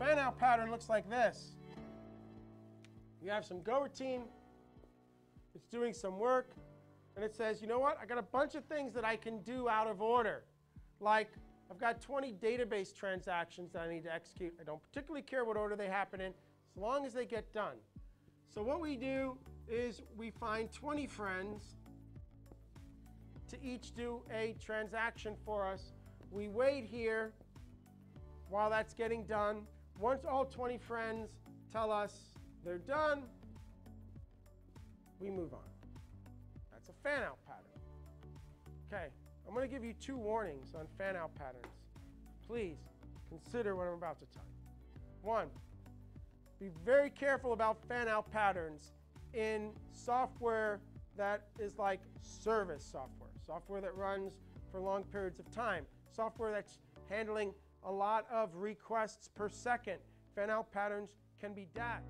fan out pattern looks like this. You have some go routine. It's doing some work. And it says, you know what? I got a bunch of things that I can do out of order. Like I've got 20 database transactions that I need to execute. I don't particularly care what order they happen in, as long as they get done. So what we do is we find 20 friends to each do a transaction for us. We wait here while that's getting done. Once all 20 friends tell us they're done, we move on. That's a fan out pattern. Okay, I'm going to give you two warnings on fan out patterns. Please consider what I'm about to tell you. One, be very careful about fan out patterns in software that is like service software, software that runs for long periods of time, software that's handling a lot of requests per second. Fan out patterns can be that.